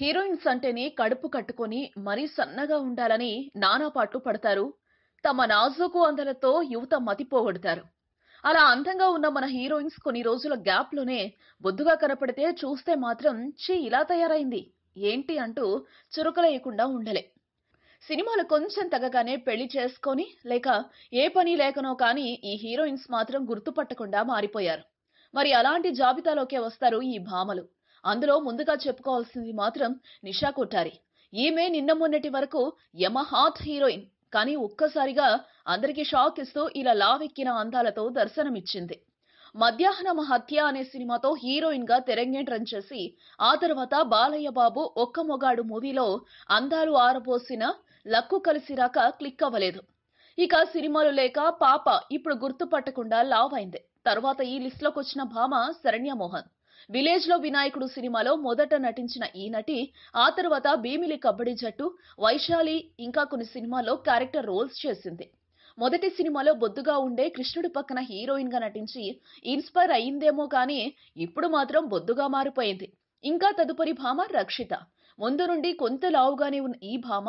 Heroines అంటేనే కడుపు కట్టుకొని మరీ సన్నగా ఉండాలని నానాపాట్లు పడతారు. తమ నాజూకు అందలతో యువత మతిపోగొడతారు. అలా అందంగా ఉన్న మన హీరోయిన్స్ కొన్ని రోజుల గ్యాప్లోనే బొద్దుగా కనపడితే చూస్తే మాత్రం ఛీ ఇలా తయారైంది. ఏంటి అంటూ చురుకలేయకుండా ఉండలే. సినిమాలు కొంచెం తగ్గగానే పెళ్ళి చేసుకొని లేక ఏ పని లేకనో కానీ ఈ హీరోయిన్స్ మాత్రం గుర్తుపట్టకుండా మారిపోయారు. మరి అలాంటి జాబితాలోకే వస్తారు ఈ భామలు. అందులో ముందుగా చెప్పుకోవాల్సింది మాత్రం నిషా కొట్టారి. ఈమె నిన్న మొన్నటి వరకు యమ హాట్ హీరోయిన్. కానీ ఒక్కసారిగా అందరికీ షాక్ ఇస్తూ ఇలా లావెక్కిన అందాలతో దర్శనమిచ్చింది. మధ్యాహ్నం హత్య అనే సినిమాతో హీరోయిన్గా తెరంగేట్రం చేసి ఆ తర్వాత బాలయ్య బాబు ఒక్క మొగాడు మూవీలో అందాలు ఆరబోసిన లక్కు కలిసి రాక క్లిక్ అవ్వలేదు. ఇక సినిమాలు లేక పాప ఇప్పుడు గుర్తుపట్టకుండా లావ్ అయింది తర్వాత ఈ లిస్ట్లోకి వచ్చిన భామ శరణ్య మోహన్. విలేజ్లో వినాయకుడు సినిమాలో మొదట నటించిన ఈ నటి ఆ తర్వాత భీమిలి కబడ్డీ జట్టు వైశాలి ఇంకా కొన్ని సినిమాల్లో క్యారెక్టర్ రోల్స్ చేసింది. మొదటి సినిమాలో బొద్దుగా ఉండే కృష్ణుడి పక్కన హీరోయిన్గా నటించి ఇన్స్పైర్ అయిందేమో కానీ ఇప్పుడు మాత్రం బొద్దుగా మారిపోయింది. ఇంకా తదుపరి భామ రక్షిత. ముందు నుండి కొంత లావుగానే ఉన్న ఈ భామ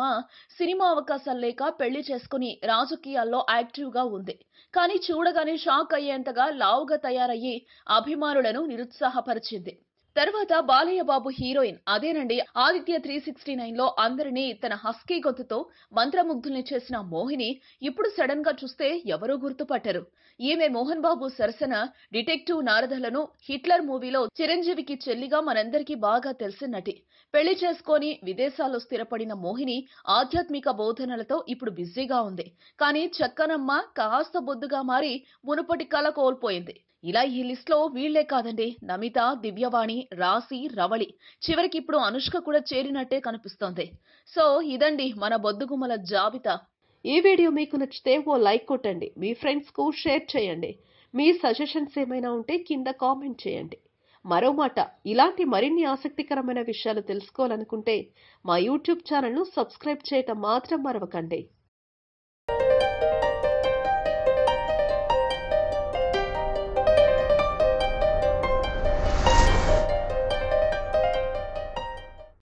సినిమా అవకాశాలు లేక పెళ్ళి చేసుకుని రాజకీయాల్లో యాక్టివ్గా ఉంది. కానీ చూడగానే షాక్ అయ్యేంతగా లావుగా తయారయ్యి అభిమానులను నిరుత్సాహపరిచింది. తర్వాత బాలయ్య బాబు హీరోయిన్ అదేనండి ఆదిత్య త్రీ సిక్స్టీ నైన్లో అందరినీ తన హస్కీ గొంతుతో మంత్రముగ్ధుల్ని చేసిన మోహిని ఇప్పుడు సడన్గా చూస్తే ఎవరూ గుర్తుపట్టరు. ఈమె మోహన్ బాబు సరసన డిటెక్టివ్ నారదలను హిట్లర్ మూవీలో చిరంజీవికి చెల్లిగా మనందరికీ బాగా తెలిసిన నటి. పెళ్ళి చేసుకొని విదేశాల్లో స్థిరపడిన మోహిని ఆధ్యాత్మిక బోధనలతో ఇప్పుడు బిజీగా ఉంది. కానీ చక్కనమ్మ కాస్త బొద్దుగా మారి మునుపటి కళ కోల్పోయింది. ఇలా ఈ లిస్ట్లో వీళ్ళే కాదండి. నమిత దివ్యవాణి రాశి రవళి. చివరికి ఇప్పుడు అనుష్క కూడా చేరినట్టే కనిపిస్తోంది. సో ఇదండి మన బొద్దుగుమ్మల జాబితా. ఈ వీడియో మీకు నచ్చితే ఓ లైక్ కొట్టండి. మీ ఫ్రెండ్స్కు షేర్ చేయండి. మీ సజెషన్స్ ఏమైనా ఉంటే కింద కామెంట్ చేయండి. మరో మాట ఇలాంటి మరిన్ని ఆసక్తికరమైన విషయాలు తెలుసుకోవాలనుకుంటే మా యూట్యూబ్ ఛానల్ను సబ్స్క్రైబ్ చేయటం మాత్రం మరవకండి.